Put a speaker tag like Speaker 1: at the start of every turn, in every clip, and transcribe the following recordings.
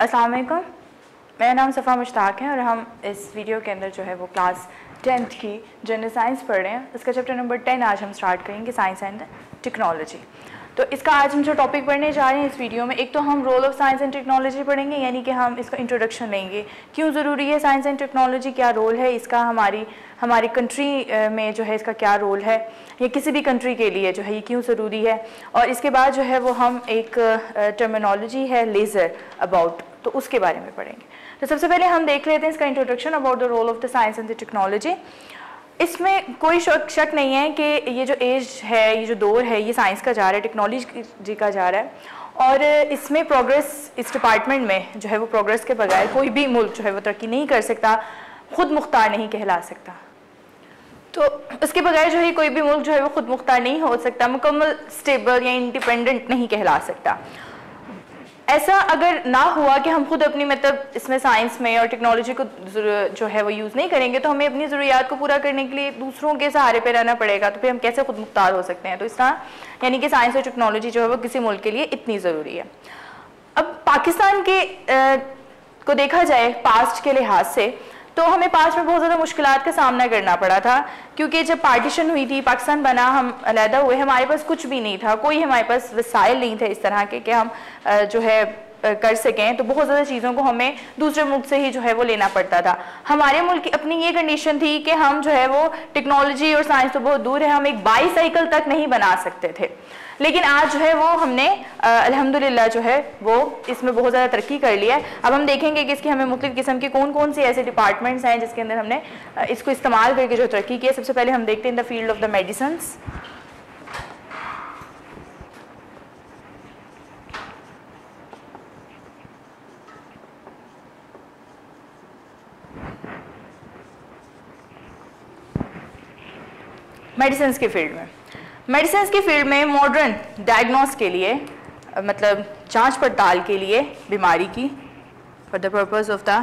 Speaker 1: अस्सलाम वालेकुम मेरा नाम सफ़ा मुश्ताक है और हम इस वीडियो के अंदर जो है वो क्लास टेंथ की जनरल साइंस पढ़ रहे हैं। इसका चैप्टर नंबर टेन आज हम स्टार्ट करेंगे साइंस एंड टेक्नोलॉजी तो इसका आज हम जो टॉपिक पढ़ने जा रहे हैं इस वीडियो में, एक तो हम role of science and technology पढ़ेंगे, यानी कि हम इसका इंट्रोडक्शन लेंगे। क्यों ज़रूरी है साइंस एंड टेक्नोलॉजी क्या रोल है, इसका हमारी हमारी कंट्री में जो है इसका क्या रोल है, या किसी भी कंट्री के लिए जो है ये क्यों ज़रूरी है। और इसके बाद जो है वो हम एक टर्मिनोलॉजी है लेज़र अबाउट तो उसके बारे में पढ़ेंगे। तो सबसे पहले हम देख लेते हैं इसका introduction about the role of the science and the technology इसमें कोई शक नहीं है कि ये जो एज है, ये जो दौर है, ये साइंस का जा रहा है टेक्नोलॉजी का जा रहा है। और इसमें प्रोग्रेस इस डिपार्टमेंट में जो है वो प्रोग्रेस के बगैर कोई भी मुल्क जो है वो तरक्की नहीं कर सकता, खुद मुख्तार नहीं कहला सकता। तो उसके बगैर जो है कोई भी मुल्क जो है वो खुद मुख्तार नहीं हो सकता, मुकम्मल स्टेबल या इंडिपेंडेंट नहीं कहला सकता। ऐसा अगर ना हुआ कि हम खुद अपनी मतलब इसमें साइंस में और टेक्नोलॉजी को जो है वो यूज़ नहीं करेंगे तो हमें अपनी ज़रूरियात को पूरा करने के लिए दूसरों के सहारे पर रहना पड़ेगा तो फिर हम कैसे खुद मुख्तार हो सकते हैं? तो इस तरह यानी कि साइंस और टेक्नोलॉजी जो है वो किसी मुल्क के लिए इतनी ज़रूरी है। अब पाकिस्तान के आ, को देखा जाए पास्ट के लिहाज से तो हमें पास में बहुत ज़्यादा मुश्किल का सामना करना पड़ा था, क्योंकि जब पार्टीशन हुई थी, पाकिस्तान बना, हम अलहदा हुए, हमारे पास कुछ भी नहीं था, कोई हमारे पास वसाइल नहीं थे इस तरह के कि हम जो है कर सकें तो बहुत ज़्यादा चीज़ों को हमें दूसरे मुल्क से ही जो है वो लेना पड़ता था। हमारे मुल्क की अपनी ये कंडीशन थी कि हम जो है वो टेक्नोलॉजी और साइंस तो बहुत दूर है, हम एक बाईसाइकिल तक नहीं बना सकते थे। लेकिन आज जो है वो हमने अल्हम्दुलिल्लाह जो है वो इसमें बहुत ज़्यादा तरक्की कर लिया है। अब हम देखेंगे कि इसकी हमें मुख्तु किस्म के कौन कौन से ऐसे डिपार्टमेंट्स हैं जिसके अंदर हमने इसको इस्तेमाल करके जो तरक्की की है। सबसे पहले हम देखते हैं in the field of the medicine medicine के फ़ील्ड में। मेडिसिन की फ़ील्ड में मॉडर्न डायग्नोस के लिए मतलब जाँच पड़ताल के लिए बीमारी की for the purpose of the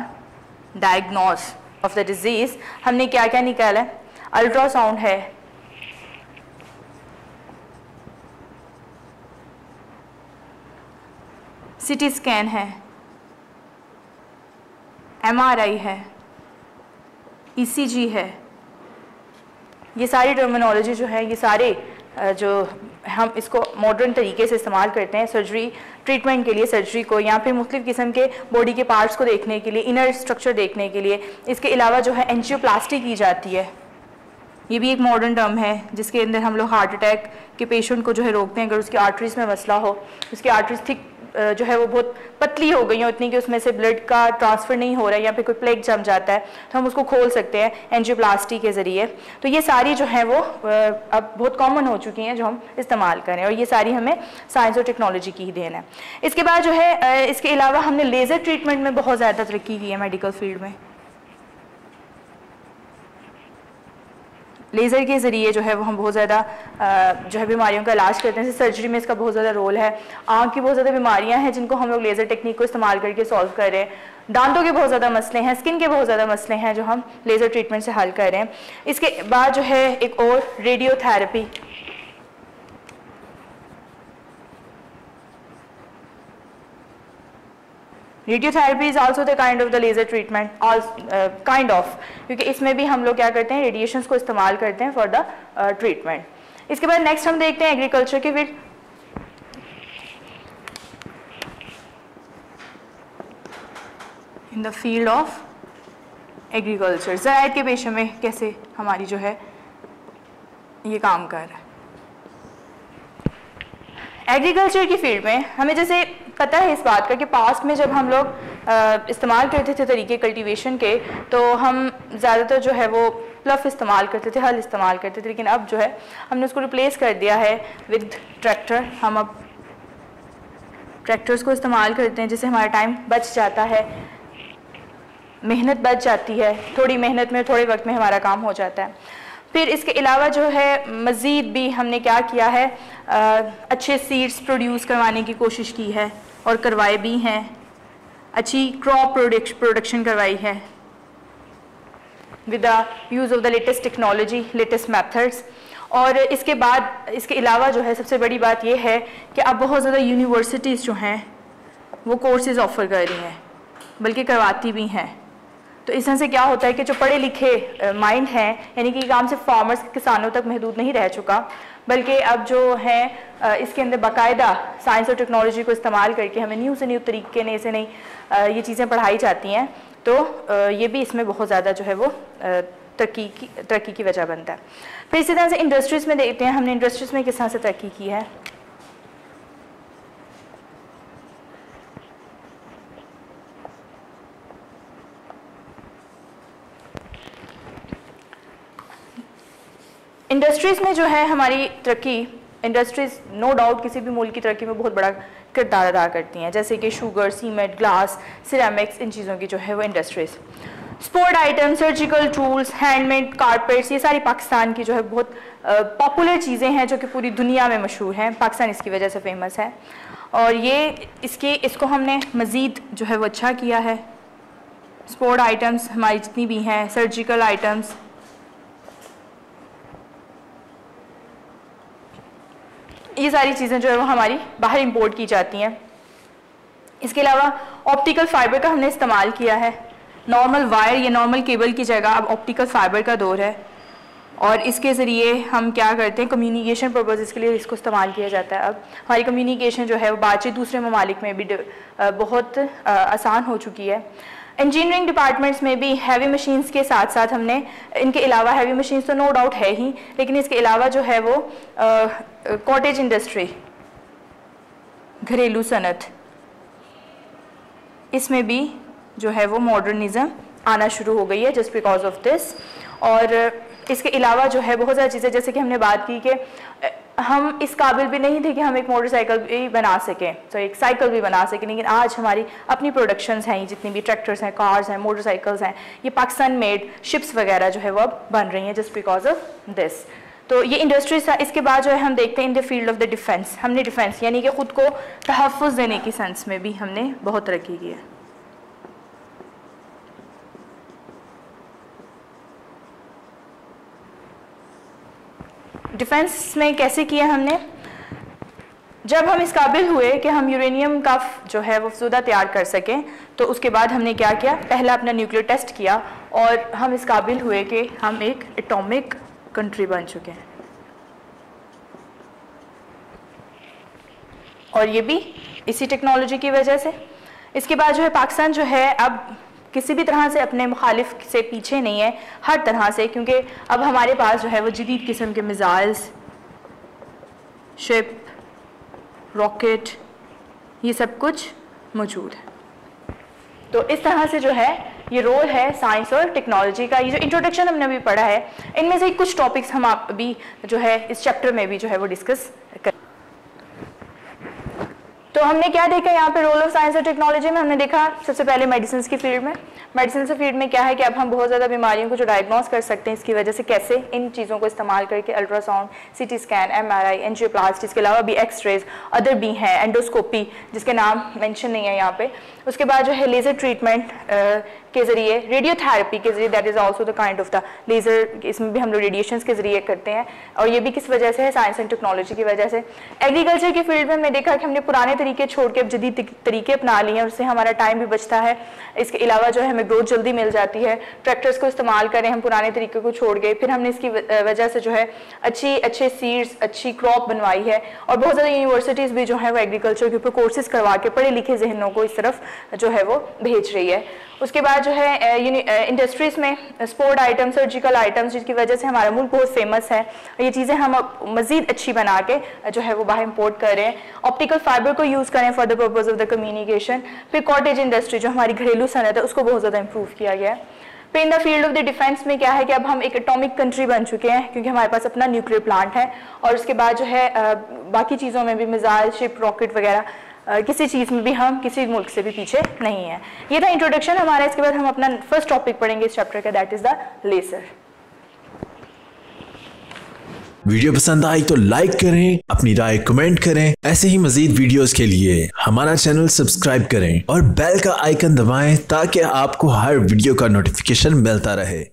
Speaker 1: diagnose of the disease हमने क्या क्या निकाला है। अल्ट्रासाउंड है। सिटी स्कैन है। एमआरआई है ईसीजी है। ये सारी टर्मिनोलॉजी जो है, ये सारे जो हम इसको मॉडर्न तरीके से इस्तेमाल करते हैं सर्जरी ट्रीटमेंट के लिए सर्जरी को या फिर मुख्तु किस्म के बॉडी के पार्ट्स को देखने के लिए इनर स्ट्रक्चर देखने के लिए, इसके अलावा जो है एंजियोप्लास्टी की जाती है। ये भी एक मॉडर्न टर्म है, जिसके अंदर हम लोग हार्ट अटैक के पेशेंट को जो है रोकते हैं, अगर उसकी आर्टरीज में मसला हो। उसकी आर्टरीज थिक जो है वो बहुत पतली हो गई हो, इतनी कि उसमें से ब्लड का ट्रांसफ़र नहीं हो रहा है या फिर कोई प्लेग जम जाता है तो हम उसको खोल सकते हैं एनजियोप्लास्टी के ज़रिए। तो ये सारी जो है वो अब बहुत कॉमन हो चुकी हैं जो हम इस्तेमाल करें और ये सारी हमें साइंस और टेक्नोलॉजी की ही देन है। इसके बाद जो है इसके अलावा हमने लेज़र ट्रीटमेंट में बहुत ज़्यादा तरक्की की है मेडिकल फ़ील्ड में। लेज़र के ज़रिए जो है वो हम बहुत ज़्यादा जो है बीमारियों का इलाज करते हैं। सर्जरी में इसका बहुत ज़्यादा रोल है। आँख की बहुत ज़्यादा बीमारियाँ हैं जिनको हम लोग लेज़र टेक्निक को इस्तेमाल करके सॉल्व कर रहे हैं। दांतों के बहुत ज़्यादा मसले हैं स्किन के बहुत ज़्यादा मसले हैं जो हम लेज़र ट्रीटमेंट से हल कर रहे हैं। इसके बाद जो है एक और radiotherapy radiotherapy is also the kind of the laser treatment kind of क्योंकि इसमें भी हम लोग क्या करते हैं रेडिएशन को इस्तेमाल करते हैं फॉर द ट्रीटमेंट इसके बाद नेक्स्ट हम देखते हैं एग्रीकल्चर के field in the field of agriculture ज़रात के पेशे में कैसे हमारी जो है, ये काम कर रहा है। एग्रीकल्चर की फ़ील्ड में हमें जैसे पता है इस बात का कि पास्ट में जब हम लोग इस्तेमाल करते थे तरीके कल्टीवेशन के तो हम ज़्यादातर जो है वो प्लफ इस्तेमाल करते थे हल इस्तेमाल करते थे लेकिन अब जो है हमने उसको रिप्लेस कर दिया है विद ट्रैक्टर हम अब ट्रैक्टर्स को इस्तेमाल करते हैं जिससे हमारा टाइम बच जाता है। मेहनत बच जाती है थोड़ी मेहनत में थोड़े वक्त में हमारा काम हो जाता है। फिर इसके अलावा जो है मज़ीद भी हमने क्या किया है आ, अच्छे सीड्स प्रोड्यूस करवाने की कोशिश की है। और करवाए भी हैं। अच्छी क्रॉप प्रोडक्शन करवाई है। With the use of the latest technology latest methods और इसके बाद, इसके अलावा जो है, सबसे बड़ी बात यह है कि अब बहुत ज़्यादा यूनिवर्सिटीज़ जो हैं, वो कोर्सेज़ ऑफ़र कर रही हैं, बल्कि करवाती भी हैं। तो इस तरह से क्या होता है कि जो पढ़े लिखे माइंड हैं, यानी कि काम सिर्फ़ फार्मर्स किसानों तक महदूद नहीं रह चुका। बल्कि अब जो है इसके अंदर बाकायदा साइंस और टेक्नोलॉजी को इस्तेमाल करके हमें न्यू से न्यू तरीके नए से नई ये चीज़ें पढ़ाई जाती हैं तो ये भी इसमें बहुत ज़्यादा जो है वो तरक्की की तरक्की की वजह बनता है। फिर इसी तरह से इंडस्ट्रीज़ में देखते हैं, हमने इंडस्ट्रीज़ में किस तरह से तरक्की की है? इंडस्ट्रीज़ में जो है हमारी तरक्की इंडस्ट्रीज़ नो डाउट किसी भी मुल्क की तरक्की में बहुत बड़ा किरदार अदा करती हैं, जैसे कि शुगर सीमेंट ग्लास सिरेमिक्स इन चीज़ों की जो है वो industries sport item surgical tools handmade carpets ये सारी पाकिस्तान की जो है बहुत पॉपुलर चीज़ें हैं जो कि पूरी दुनिया में मशहूर हैं। पाकिस्तान इसकी वजह से फ़ेमस है। और ये, इसके, इसको हमने मज़ीद जो है वो अच्छा किया है। स्पोर्ट आइटम्स हमारी जितनी भी हैं सर्जिकल आइटम्स ये सारी चीज़ें जो है वो हमारी बाहर इम्पोर्ट की जाती हैं। इसके अलावा ऑप्टिकल फाइबर का हमने इस्तेमाल किया है। नॉर्मल वायर या नॉर्मल केबल की जगह अब ऑप्टिकल फाइबर का दौर है। और इसके ज़रिए हम क्या करते हैं कम्युनिकेशन पर्पज़ के लिए इसको इस्तेमाल किया जाता है। अब हमारी कम्युनिकेशन जो है वो बातचीत दूसरे ममालिक में भी बहुत आसान हो चुकी है। इंजीनियरिंग डिपार्टमेंट्स में भी हैवी मशीन्स के साथ साथ हमने, इनके अलावा हैवी मशीन्स तो नो डाउट है ही, लेकिन इसके अलावा जो है वो कॉटेज इंडस्ट्री घरेलू सनत, इसमें भी जो है वो मॉडर्निज़म आना शुरू हो गई है जस्ट बिकॉज़ ऑफ़ दिस और इसके अलावा जो है बहुत सारी चीज़ें, जैसे कि हमने बात की कि हम इस काबिल भी नहीं थे कि हम एक मोटरसाइकिल भी बना सकें तो एक साइकिल भी बना सकें, लेकिन आज हमारी अपनी प्रोडक्शंस हैं, जितनी भी ट्रैक्टर्स हैं कार्स हैं मोटरसाइकिल्स हैं, ये पाकिस्तान मेड शिप्स वगैरह जो है वो अब बन रही हैं जस्ट बिकॉज़ ऑफ़ दिस तो ये इंडस्ट्रीज़ था, इसके बाद जो है हम देखते हैं in the field of the defence हमने डिफेंस यानी कि ख़ुद को तहफ़ देने की सेंस में भी हमने बहुत तरक्की की है। डिफेंस में कैसे किया हमने? जब हम इस काबिल हुए कि हम यूरेनियम का जो है वो फसूदा तैयार कर सकें तो उसके बाद हमने क्या किया? पहला अपना न्यूक्लियर टेस्ट किया और हम इस काबिल हुए कि हम एक एटॉमिक कंट्री बन चुके हैं। और ये भी इसी टेक्नोलॉजी की वजह से। इसके बाद जो है पाकिस्तान जो है, अब किसी भी तरह से अपने मुखालिफ से पीछे नहीं है, हर तरह से, क्योंकि अब हमारे पास जो है वो जदीद किस्म के मिज़ाइल्स शिप रॉकेट ये सब कुछ मौजूद है। तो इस तरह से जो है, ये रोल है साइंस और टेक्नोलॉजी का। ये जो इंट्रोडक्शन हमने अभी पढ़ा है, इनमें से कुछ टॉपिक्स हम आप अभी जो है इस चैप्टर में भी जो है वो डिस्कस कर तो हमने क्या देखा यहाँ पे रोल ऑफ़ साइंस और टेक्नोलॉजी में? हमने देखा सबसे पहले मेडिसिन की फ़ील्ड में। मेडिसिन फ़ील्ड में क्या है कि अब हम बहुत ज़्यादा बीमारियों को जो डायग्नोस कर सकते हैं, इसकी वजह से कैसे इन चीज़ों को इस्तेमाल करके ultrasound CT scan M R I angioplasty इसके अलावा भी एक्सरेज अदर भी हैं एंडोस्कोपी जिसके नाम मैंशन नहीं है यहाँ पे। उसके बाद जो है लेज़र ट्रीटमेंट के ज़रिए रेडियोथेरेपी के ज़रिए that is also the kind of the laser इसमें भी हम लोग रेडिएशन के ज़रिए करते हैं। और ये भी किस वजह से है? साइंस एंड टेक्नोलॉजी की वजह से। एग्रीकल्चर के फ़ील्ड में हमने देखा कि हमने पुराने तरीके छोड़ के अब जदीद तरीके अपना लिए हैं, उससे हमारा टाइम भी बचता है। इसके अलावा जो है, हमें ग्रोथ जल्दी मिल जाती है। ट्रैक्टर्स को इस्तेमाल करें, हम पुराने तरीके को छोड़ गए फिर हमने इसकी वजह से जो है, अच्छी, अच्छे सीड्स अच्छी क्रॉप बनवाई है। और बहुत ज़्यादा यूनिवर्सिटीज़ भी जो है, वो एग्रीकल्चर के ऊपर कोर्सेज करवा के पढ़े लिखे जहनों को इस तरफ़ जो है, वो भेज रही है। उसके बाद जो है इंडस्ट्रीज़ में स्पोर्ट आइटम सर्जिकल आइटम्स जिसकी वजह से हमारा मुल्क बहुत फ़ेमस है, ये चीज़ें हम मज़ीद अच्छी बना के जो है वो बाहर इम्पोर्ट कर रहे हैं। ऑप्टिकल फाइबर को यूज़ करें for the purpose of the communication फिर कॉटेज इंडस्ट्री जो हमारी घरेलू सनत है, उसको बहुत ज़्यादा इम्प्रूव किया गया है। फिर in the field of the defence में क्या है कि अब हम एक एटॉमिक कंट्री बन चुके हैं, क्योंकि हमारे पास अपना न्यूक्लियर प्लांट है। और उसके बाद जो है बाकी चीज़ों में भी मिज़ाइल शिप रॉकेट वगैरह किसी चीज़ में भी हम, किसी मुल्क से भी पीछे नहीं है। ये था इंट्रोडक्शन हमारा, इसके बाद हम अपना फ़र्स्ट टॉपिक पढ़ेंगे इस चैप्टर का that is the lesser
Speaker 2: video पसंद आई तो लाइक करें, अपनी राय कमेंट करें। ऐसे ही मजीद वीडियोस के लिए हमारा चैनल सब्सक्राइब करें और बेल का आइकन दबाएँ ताकि आपको हर वीडियो का नोटिफिकेशन मिलता रहे।